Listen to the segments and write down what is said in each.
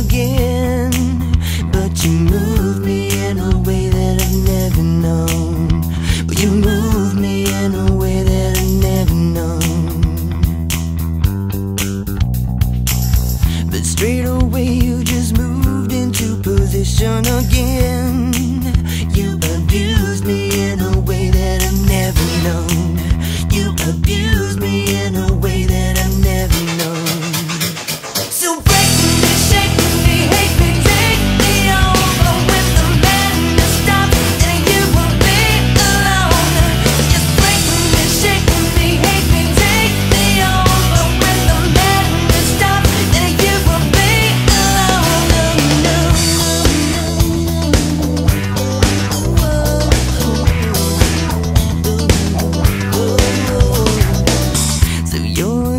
again. But you move me in a way that I've never known. But you move me in a way that I've never known. But straight away you just moved into position again. You abused me in a way that I've never known.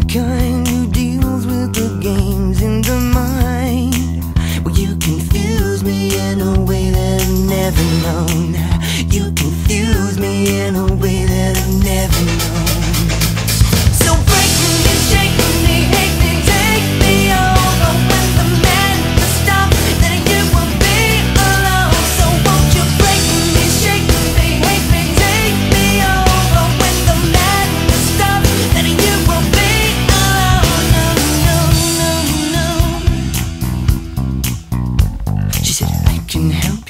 the kind who deals with the games in the mind. Well, you confuse me in a way that I've never known. You confuse me in a way that I've never known. can help.